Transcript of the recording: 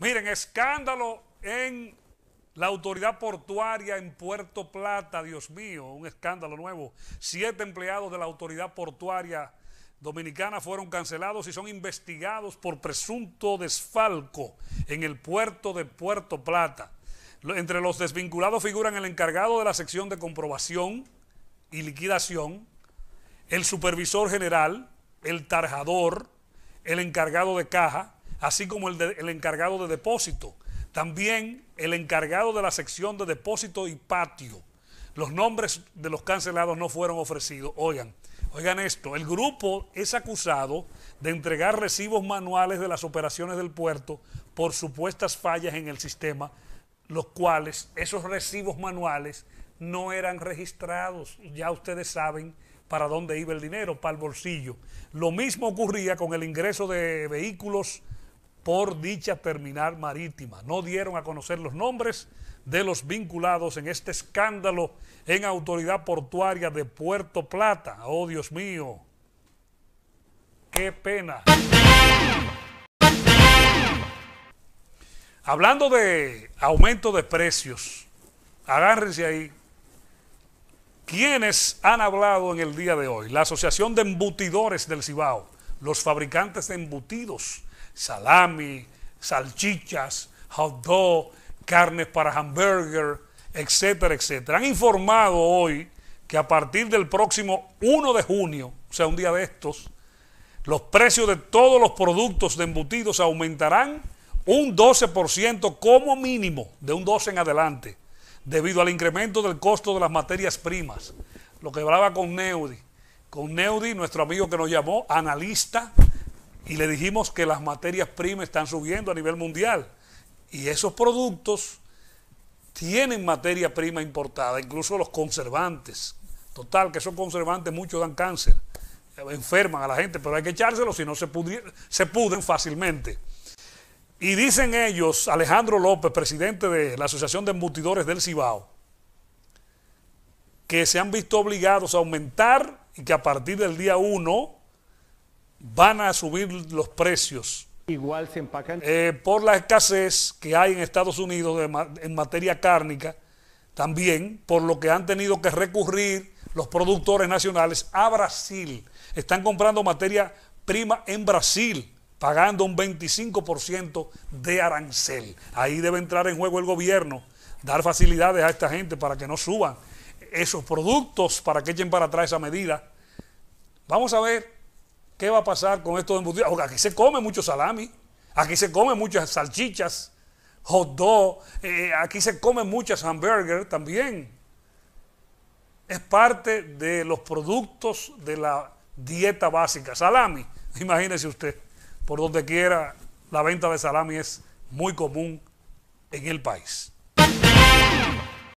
Miren, escándalo en la autoridad portuaria en Puerto Plata, Dios mío, un escándalo nuevo. Siete empleados de la autoridad portuaria dominicana fueron cancelados y son investigados por presunto desfalco en el puerto de Puerto Plata. Entre los desvinculados figuran el encargado de la sección de comprobación y liquidación, el supervisor general, el tarjador, el encargado de caja, así como el, el encargado de depósito. También el encargado de la sección de depósito y patio. Los nombres de los cancelados no fueron ofrecidos. Oigan, oigan esto, el grupo es acusado de entregar recibos manuales de las operaciones del puerto por supuestas fallas en el sistema, los cuales esos recibos manuales no eran registrados. Ya ustedes saben para dónde iba el dinero, para el bolsillo. Lo mismo ocurría con el ingreso de vehículos por dicha terminal marítima. No dieron a conocer los nombres de los vinculados en este escándalo en autoridad portuaria de Puerto Plata. Oh, Dios mío. Qué pena. Hablando de aumento de precios, agárrense ahí. ¿Quiénes han hablado en el día de hoy? La Asociación de Embutidores del Cibao, los fabricantes de embutidos, salami, salchichas, hot dog, carnes para hamburger, etcétera, etcétera. Han informado hoy que a partir del próximo 1 de junio, o sea, un día de estos, los precios de todos los productos de embutidos aumentarán un 12% como mínimo, de un 12 en adelante debido al incremento del costo de las materias primas. Lo que hablaba con Neudi. Con Neudi, nuestro amigo que nos llamó, analista, y le dijimos que las materias primas están subiendo a nivel mundial. Y esos productos tienen materia prima importada, incluso los conservantes. Total, que esos conservantes muchos dan cáncer, enferman a la gente, pero hay que echárselos si no se, se puden fácilmente. Y dicen ellos, Alejandro López, presidente de la Asociación de Embutidores del Cibao, que se han visto obligados a aumentar y que a partir del día 1 van a subir los precios. Igual se empacan. Eh, por la escasez que hay en Estados Unidos en materia cárnica, también por lo que han tenido que recurrir los productores nacionales a Brasil. Están comprando materia prima en Brasil pagando un 25% de arancel. Ahí debe entrar en juego el gobierno, dar facilidades a esta gente para que no suban esos productos, para que echen para atrás esa medida. Vamos a ver qué va a pasar con estos embutidos. Aquí se come mucho salami, aquí se comen muchas salchichas, hot dog, eh, aquí se comen muchas hamburgers también. Es parte de los productos de la dieta básica. Salami, imagínese usted por donde quiera la venta de salami es muy común en el país.